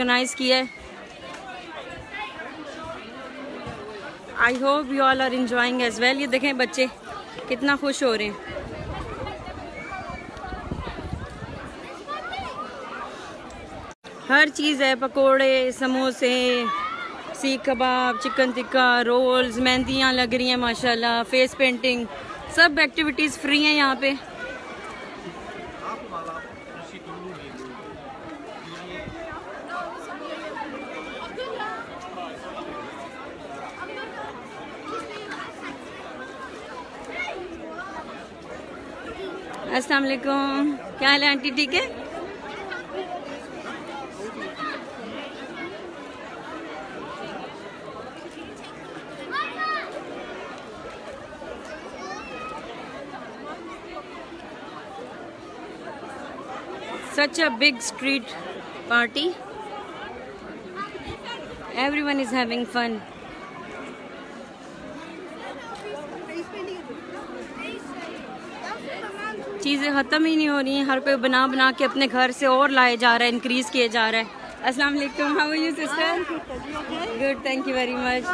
Organise किया है। I hope you all are enjoying as well ये देखें बच्चे, कितना खुश हो रहे हैं। हर चीज़ है, पकोड़े, समोसे, सीख कबाब, चिकन टिक्का रोल्स मेहंदियाँ लग रही हैं, माशाल्लाह फेस पेंटिंग सब एक्टिविटीज़ फ्री हैं यहाँ पे। अस्सलाम वालेकुम। क्या हाल है, आंटी? ठीक है? Such a big street party everyone is having fun चीज़ें ख़त्म ही नहीं हो रही हैं। हर कोई बना बना के अपने घर से और लाए जा रहा है इंक्रीज किए जा रहा है। अस्सलाम वालेकुम। How are you sister good thank you very much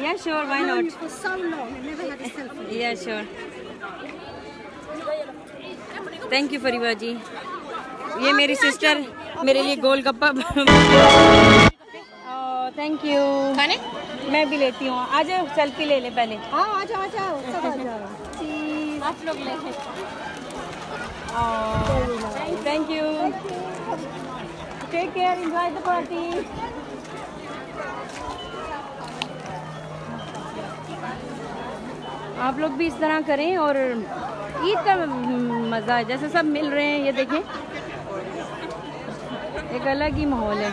yeah sure why not yeah sure thank you Fariba ji ये मेरी सिस्टर मेरे लिए गोल गप्पा थैंक यू खाने? मैं भी लेती हूँ। आ जाओ सेल्फी ले ले पहले। हाँ आ जाओ आ जाओ सब आ जाओ आप लोग ले thank you take care enjoy the party आप लोग भी इस तरह करें और ईद का मज़ा है जैसे सब मिल रहे हैं ये देखें। एक अलग ही माहौल है।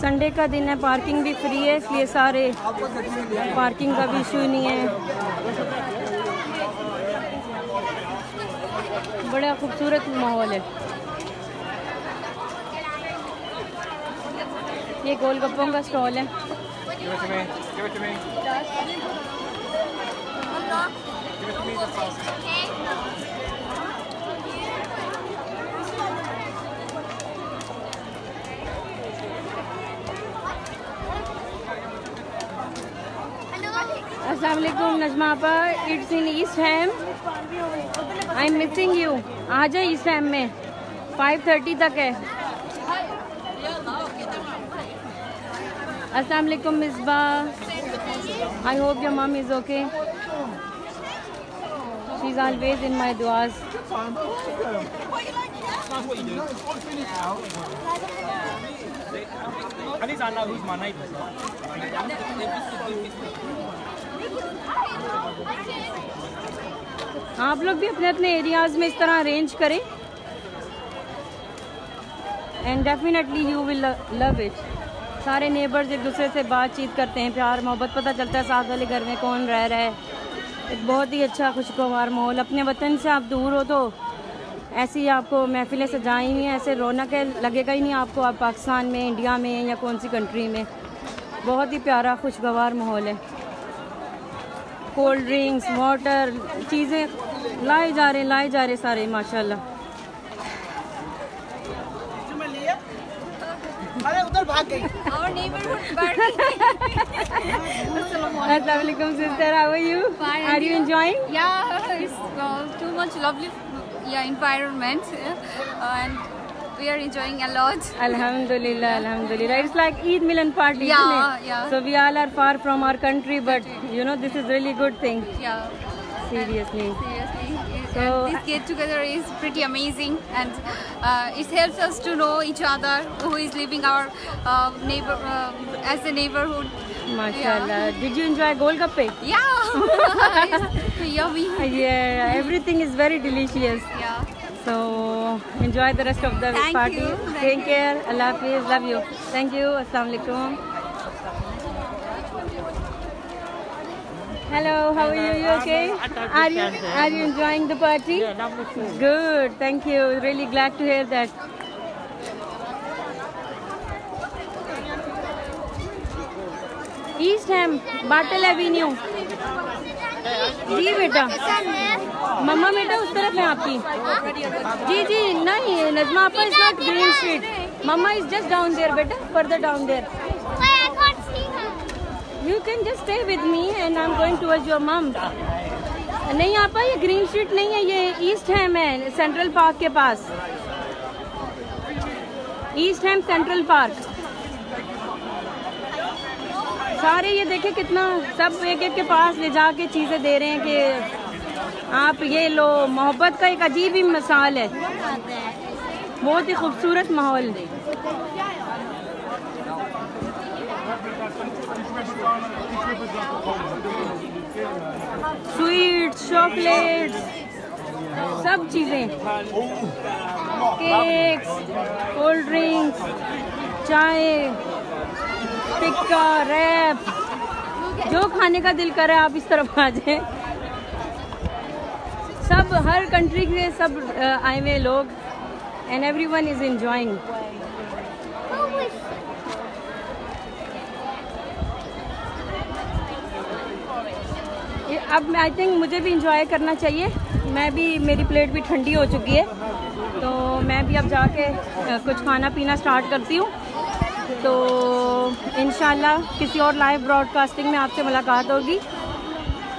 संडे का दिन है पार्किंग भी फ्री है, इसलिए सारे पार्किंग का भी इशू नहीं है। बड़ा खूबसूरत माहौल है। ये गोलगप्पों का स्टॉल है। Give it to me. Give it to me. Give it to me the sauce. अस्सलाम वालेकुम नजमा आपा it's in East Ham I am missing you आ जाए ईस्ट हैम में. 5:30 तक है. अस्सलाम वालेकुम Misba. I hope your mum is okay she is always in my दुआस At least I know who's my neighbour. आप लोग भी अपने अपने एरियाज़ में इस तरह अरेंज करें। And definitely you will love it सारे नेबर्स एक दूसरे से बातचीत करते हैं, प्यार, मोहब्बत पता चलता है साथ वाले घर में कौन रह रहा है। एक बहुत ही अच्छा खुशगवार माहौल। अपने वतन से आप दूर हो तो ऐसी ही आपको महफिलें सजाई हुई हैं, ऐसे रौनक है, लगेगा ही नहीं आपको आप पाकिस्तान में, इंडिया में या कौन सी कंट्री में। बहुत ही प्यारा, खुशगवार माहौल है। कोल्ड ड्रिंक्स वाटर चीज़ें लाए जा रहे लाए जा रहे सारे माशाल्लाह अरे उधर भाग गई Our neighborhood party. Assalamu alaikum sister how are you Fine, are and you you? enjoying yeah, it's uh, too much lovely, yeah, environment, and we are enjoying a lot. Alhamdulillah, Alhamdulillah. It's like Eid Milan party, Yeah, isn't it? yeah. So we all are far from our country, but you know this is really good thing. Yeah, Seriously. seriously. So, and this get together is pretty amazing, and uh, it helps us to know each other who is living our uh, neighbor uh, as a neighborhood. Mashallah. Did you enjoy Golgappe? Yeah, it's yummy. Yeah, everything is very delicious. Yeah. So enjoy the rest of the Thank party. you. Thank Take you. care. Allah Hafiz. Love you. Thank you. Assalamu alaikum. Hello, how are you? You okay? Are you are you enjoying the party? Yeah, lovely food. Good. Thank you. Really glad to hear that. East Ham bottle Avenue जी बेटा मम्मा बेटा उस तरफ़ है आपकी। जी जी, नहीं, नजमा आपा is not Green Street mama is just down there बेटा further down there you can just stay with me and I am going towards your mum नहीं, आपा, ये ग्रीन स्ट्रीट नहीं है, ये ईस्ट है सेंट्रल पार्क के पास। ईस्ट हैम सेंट्रल पार्क सारे ये देखे कितना, सब एक एक के पास ले जाके चीज़ें दे रहे हैं कि आप ये लो, मोहब्बत का एक अजीब ही मिसाल है। बहुत ही खूबसूरत माहौल स्वीट्स, चॉकलेट्स, सब चीज़ें। केक्स, कोल्ड ड्रिंक्स, चाय, टिक्का, रैप। जो खाने का दिल करे, आप इस तरफ़ आ जाए। सब, हर कंट्री के सब आए हुए लोग and everyone is enjoying अब आई थिंक मुझे भी इंजॉय करना चाहिए। मैं भी, मेरी प्लेट भी ठंडी हो चुकी है। तो मैं भी अब जाके कुछ खाना पीना स्टार्ट करती हूँ। तो इन किसी और लाइव ब्रॉडकास्टिंग में आपसे मुलाकात होगी।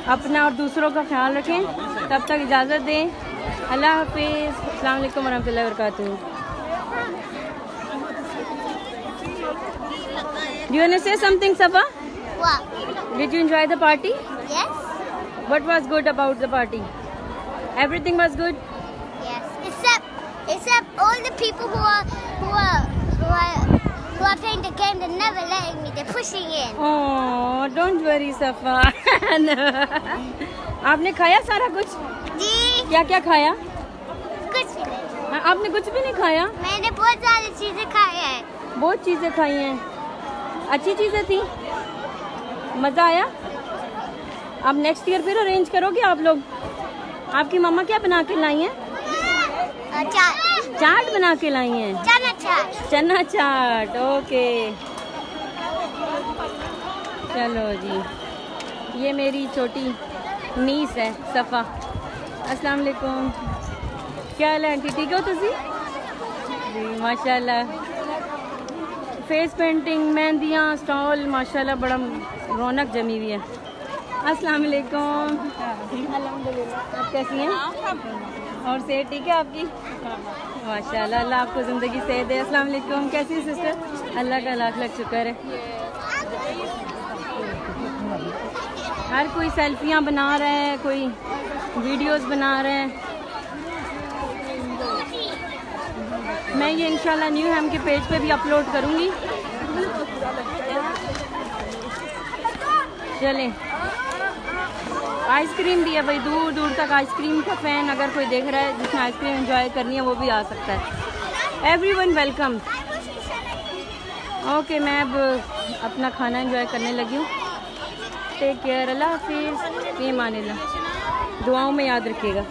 अपना और दूसरों का ख्याल रखें। तब तक इजाज़त दें अल्लाह हाफिज़ अस्सलाम वालेकुम वरहमतुल्लाहि वबरकातुहू Do you want to say something, Safa? What? Did you enjoy the party? Yes? What was good about the party? Everything was good? Yes. Except except all the people who are who are who are who are playing the game they're never letting me, they're pushing in. Oh, don't worry, Safa. आपने खाया सारा कुछ? जी। क्या क्या खाया? कुछ भी नहीं। हाँ, आपने कुछ भी नहीं खाया? मैंने बहुत सारी चीज़ें खाई हैं। बहुत चीज़ें खाई हैं। अच्छी चीज़ें थी? मज़ा आया? अब नेक्स्ट ईयर फिर अरेंज करोगे आप लोग? आपकी मम्मा क्या बना के लाई हैं? और चाट बना के लाई हैं? चना चाट। चना चाट ओके। चलो जी। ये मेरी छोटी नीस है सफ़ा। अस्सलाम वालेकुम क्या हाल है आंटी? ठीक हो तुसी? जी माशाल्लाह। फेस पेंटिंग मेहंदियाँ स्टॉल माशाल्लाह बड़ा रौनक जमी हुई है। अस्सलाम वालेकुम आप कैसी हैं? और सेहत ठीक है आपकी? माशाल्लाह, अल्लाह आपको ज़िंदगी सेहत दे। अस्सलाम वालेकुम, कैसी है सिस्टर? अल्लाह का लाख लाख शुक्र है। हर कोई सेल्फियाँ बना रहा है, कोई वीडियोस बना रहे हैं। मैं ये इंशाल्लाह न्यू हैम के पेज पे भी अपलोड करूँगी। चलें। आइसक्रीम भी है भाई, दूर दूर तक आइसक्रीम का फ़ैन अगर कोई देख रहा है, जिसने आइसक्रीम एंजॉय करनी है, वो भी आ सकता है। एवरी वन वेलकम ओके मैं अब अपना खाना एंजॉय करने लगी हूँ। टेक केयर अल्लाह हाफिज़। ये मान दुआओं में याद रखिएगा।